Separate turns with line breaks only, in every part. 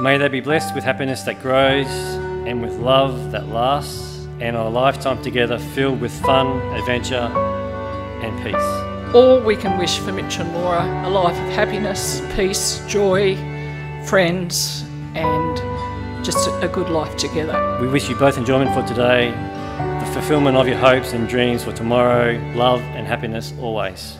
May they be blessed with happiness that grows and with love that lasts, and a lifetime together filled with fun, adventure, and peace.
All we can wish for Mitch and Laura a life of happiness, peace, joy, friends, and just a good life together.
We wish you both enjoyment for today, the fulfillment of your hopes and dreams for tomorrow, love and happiness always.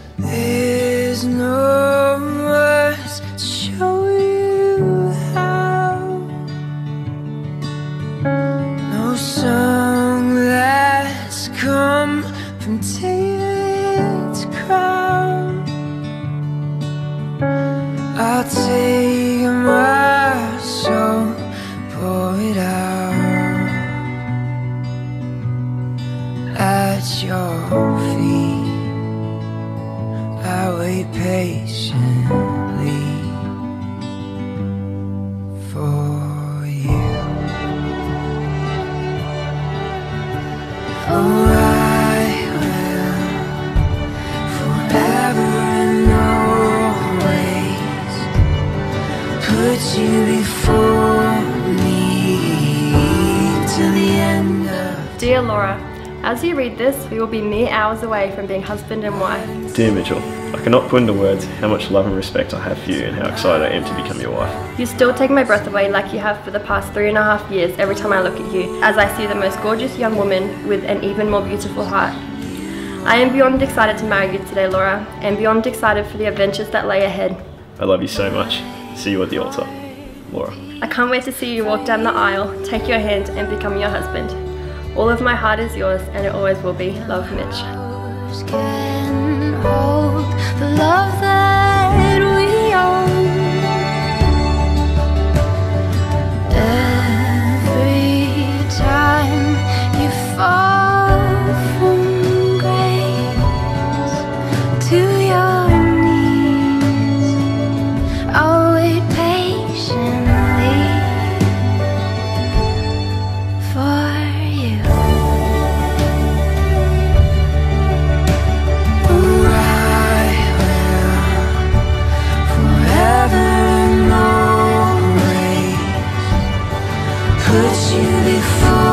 Wait patiently for you. Oh, forever and always put you before me
Dear Laura, as you read this, we will be mere hours away from being husband and wife.
Dear Mitchell, I cannot put into words how much love and respect I have for you and how excited I am to become your wife.
You still take my breath away like you have for the past three and a half years every time I look at you, as I see the most gorgeous young woman with an even more beautiful heart. I am beyond excited to marry you today, Laura, and beyond excited for the adventures that lay ahead.
I love you so much. See you at the altar. Laura.
I can't wait to see you walk down the aisle, take your hand, and become your husband. All of my heart is yours, and it always will be. Love, Mitch.
Put you before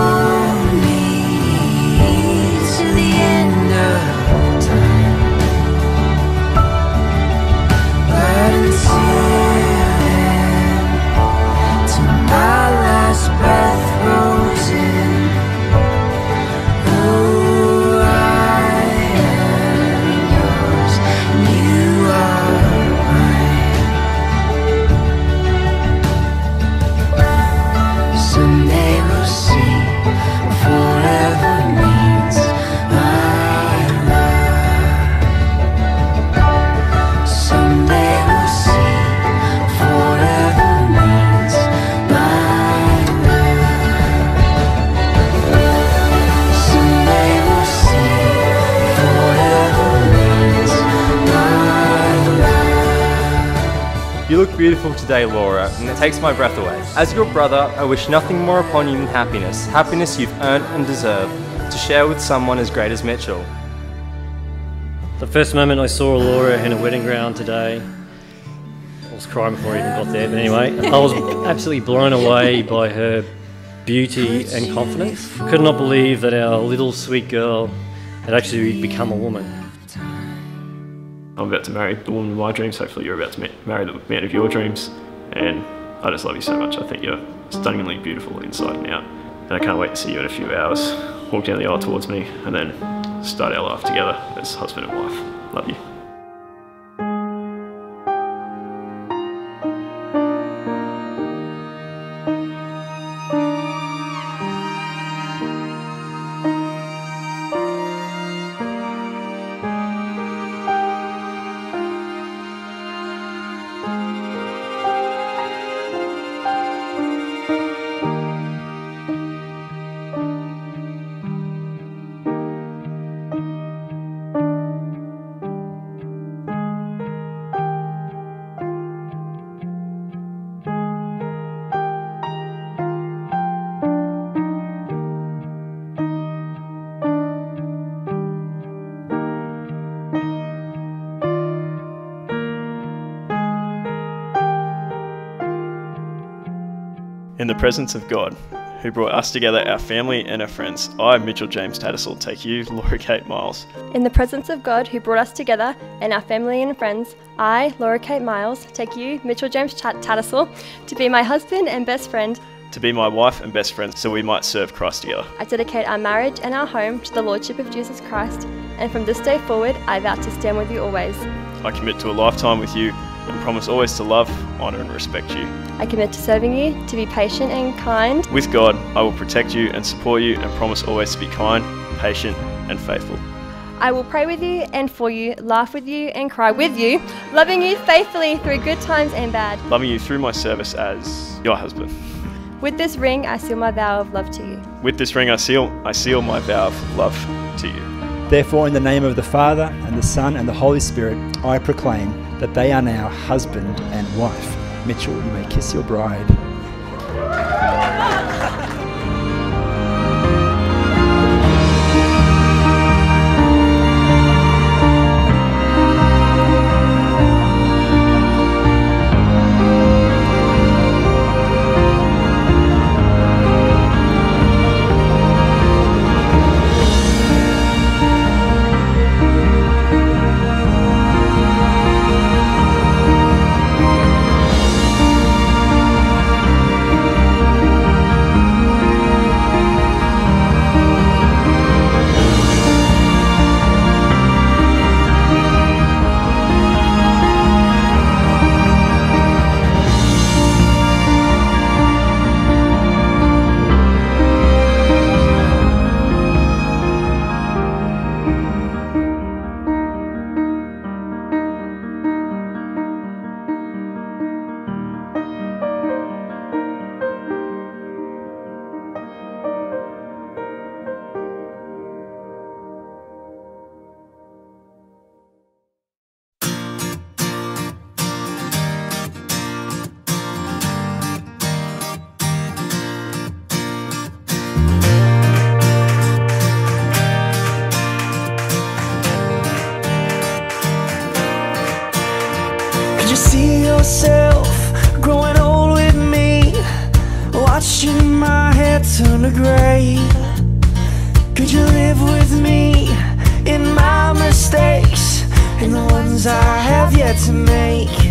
beautiful today, Laura, and it takes my breath away. As your brother, I wish nothing more upon you than happiness, happiness you've earned and deserve, to share with someone as great as Mitchell.
The first moment I saw Laura in a wedding ground today, I was crying before I even got there, but anyway, I was absolutely blown away by her beauty and confidence. Could not believe that our little sweet girl had actually become a woman.
I'm about to marry the woman of my dreams. Hopefully, you're about to marry the man of your dreams. And I just love you so much. I think you're stunningly beautiful inside and out. And I can't wait to see you in a few hours. Walk down the aisle towards me and then start our life together as husband and wife. Love you. Presence of God, who brought us together, our family and our friends, I, Mitchell James Tattersall, take you, Laura Kate Miles,
In the presence of God who brought us together and our family and friends, I, Laura Kate Miles, take you, Mitchell James Tattersall, to be my husband and best friend.
to be my wife and best friend so we might serve Christ together.
I dedicate our marriage and our home to the Lordship of Jesus Christ, and from this day forward, I vow to stand with you always.
I commit to a lifetime with you and promise always to love, honour, and respect you.
I commit to serving you, to be patient and kind.
With God, I will protect you and support you and promise always to be kind, patient, and faithful.
I will pray with you and for you, laugh with you and cry with you, loving you faithfully through good times and bad.
Loving you through my service as your husband.
With this ring, I seal my vow of love to you.
With this ring I seal, I seal my vow of love.
Therefore, in the name of the Father, and the Son, and the Holy Spirit, I proclaim that they are now husband and wife. Mitchell, you may kiss your bride.
Watching my hair turn to gray. Could you live with me in my mistakes and the ones I have yet to make?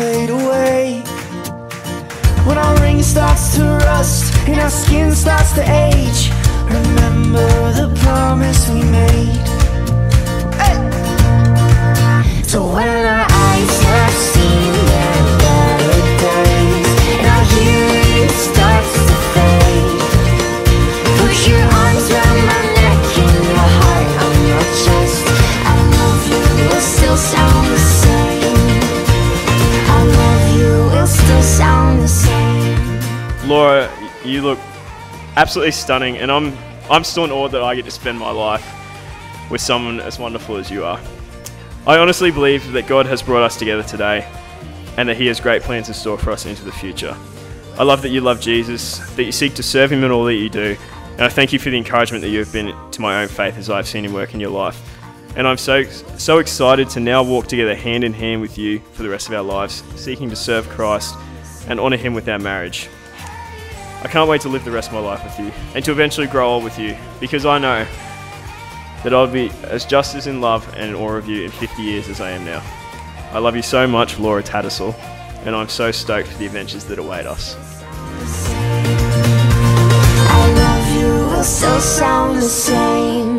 Fade away. When our ring starts to rust and our skin starts to age, remember the promise we made.
Absolutely stunning, and I'm I'm still in awe that I get to spend my life with someone as wonderful as you are. I honestly believe that God has brought us together today, and that He has great plans in store for us into the future. I love that you love Jesus, that you seek to serve Him in all that you do, and I thank you for the encouragement that you have been to my own faith as I've seen Him work in your life. And I'm so so excited to now walk together hand in hand with you for the rest of our lives, seeking to serve Christ and honour Him with our marriage. I can't wait to live the rest of my life with you and to eventually grow old with you because I know that I'll be as just as in love and in awe of you in 50 years as I am now. I love you so much, Laura Tattersall, and I'm so stoked for the adventures that await us.
I love you sound the same.